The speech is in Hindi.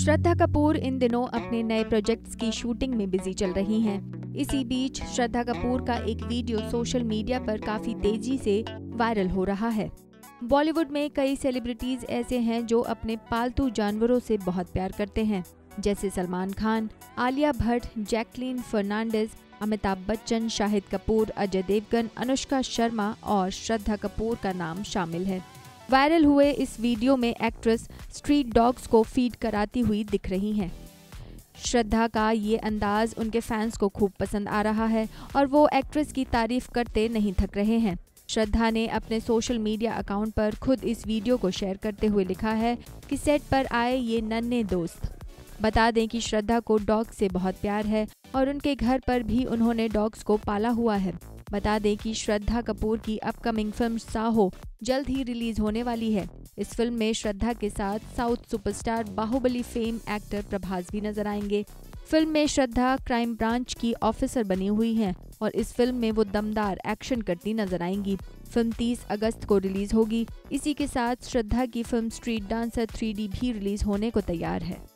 श्रद्धा कपूर इन दिनों अपने नए प्रोजेक्ट्स की शूटिंग में बिज़ी चल रही हैं। इसी बीच श्रद्धा कपूर का एक वीडियो सोशल मीडिया पर काफ़ी तेज़ी से वायरल हो रहा है बॉलीवुड में कई सेलिब्रिटीज ऐसे हैं जो अपने पालतू जानवरों से बहुत प्यार करते हैं, जैसे सलमान खान, आलिया भट्ट, जैकलीन फर्नांडिस, अमिताभ बच्चन, शाहिद कपूर, अजय देवगन, अनुष्का शर्मा और श्रद्धा कपूर का नाम शामिल है वायरल हुए इस वीडियो में एक्ट्रेस स्ट्रीट डॉग्स को फ़ीड कराती हुई दिख रही हैं। श्रद्धा का ये अंदाज उनके फैंस को खूब पसंद आ रहा है और वो एक्ट्रेस की तारीफ़ करते नहीं थक रहे हैं। श्रद्धा ने अपने सोशल मीडिया अकाउंट पर खुद इस वीडियो को शेयर करते हुए लिखा है कि सेट पर आए ये नन्हे दोस्त। बता दें कि श्रद्धा को डॉग से बहुत प्यार है और उनके घर पर भी उन्होंने डॉग्स को पाला हुआ है। बता दें कि श्रद्धा कपूर की अपकमिंग फ़िल्म साहो जल्द ही रिलीज़ होने वाली है। इस फ़िल्म में श्रद्धा के साथ south superstar Baahubali fame actor Prabhas भी नज़र आएँगे। फ़िल्म में श्रद्धा क्राइम ब्रांच की ऑफिसर बनी हुई हैं और इस फ़िल्म में वो दमदार एक्शन करती नज़र आएँगी। फ़िल्म 30 अगस्त को रिलीज़ होगी। इसी के साथ श्रद्धा की फ़िल्म स्ट्रीट डांसर थ्री भी रिलीज़ होने को तैयार है।